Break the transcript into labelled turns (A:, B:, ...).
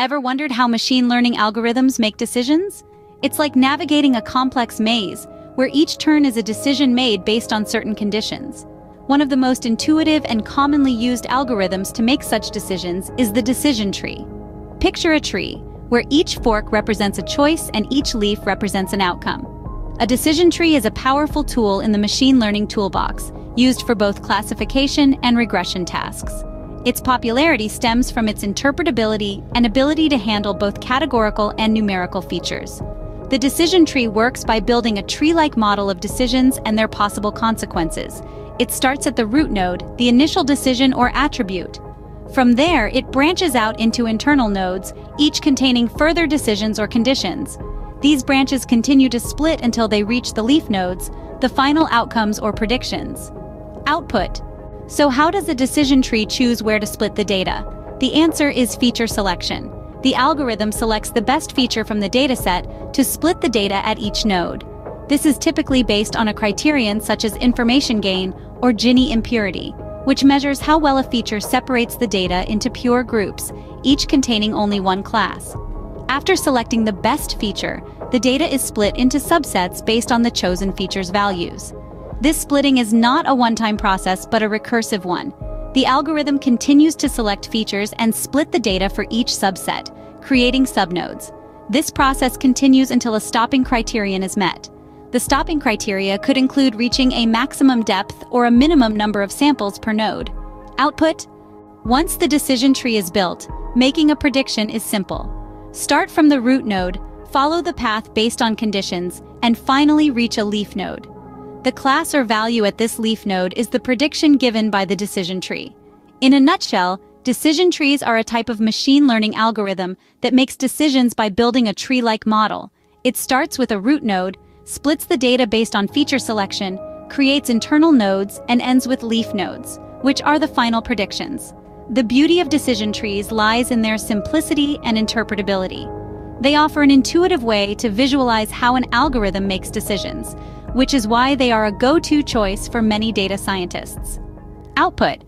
A: Ever wondered how machine learning algorithms make decisions? It's like navigating a complex maze, where each turn is a decision made based on certain conditions. One of the most intuitive and commonly used algorithms to make such decisions is the decision tree. Picture a tree, where each fork represents a choice and each leaf represents an outcome. A decision tree is a powerful tool in the machine learning toolbox, used for both classification and regression tasks. Its popularity stems from its interpretability and ability to handle both categorical and numerical features. The decision tree works by building a tree-like model of decisions and their possible consequences. It starts at the root node, the initial decision or attribute. From there, it branches out into internal nodes, each containing further decisions or conditions. These branches continue to split until they reach the leaf nodes, the final outcomes or predictions. Output so how does a decision tree choose where to split the data? The answer is feature selection. The algorithm selects the best feature from the dataset to split the data at each node. This is typically based on a criterion such as information gain or Gini impurity, which measures how well a feature separates the data into pure groups, each containing only one class. After selecting the best feature, the data is split into subsets based on the chosen feature's values. This splitting is not a one-time process but a recursive one. The algorithm continues to select features and split the data for each subset, creating subnodes. This process continues until a stopping criterion is met. The stopping criteria could include reaching a maximum depth or a minimum number of samples per node. Output? Once the decision tree is built, making a prediction is simple. Start from the root node, follow the path based on conditions, and finally reach a leaf node. The class or value at this leaf node is the prediction given by the decision tree. In a nutshell, decision trees are a type of machine learning algorithm that makes decisions by building a tree-like model. It starts with a root node, splits the data based on feature selection, creates internal nodes, and ends with leaf nodes, which are the final predictions. The beauty of decision trees lies in their simplicity and interpretability. They offer an intuitive way to visualize how an algorithm makes decisions, which is why they are a go-to choice for many data scientists. Output.